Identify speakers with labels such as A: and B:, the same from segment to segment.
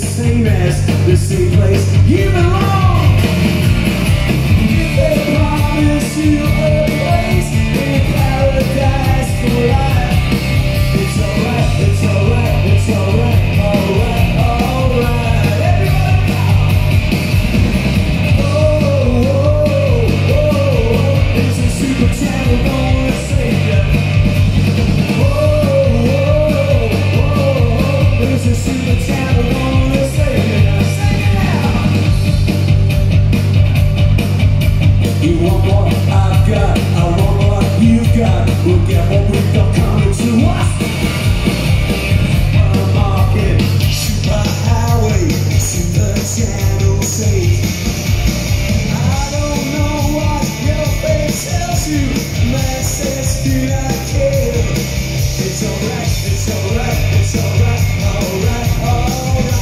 A: the same as the same place. You know It's alright, it's alright, it's alright, alright, alright.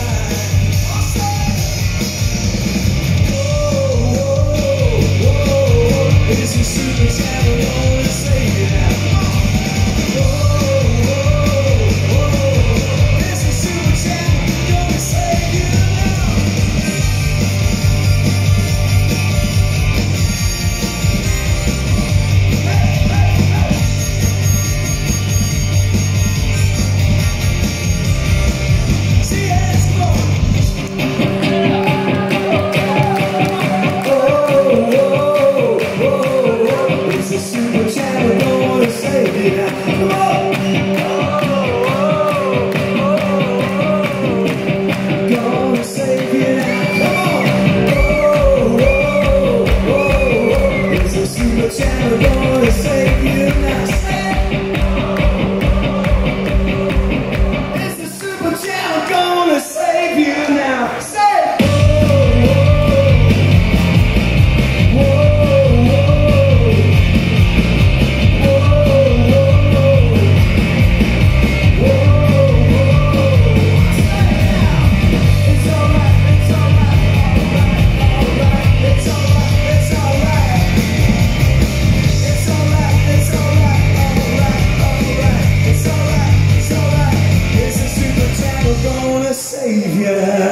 A: Savior.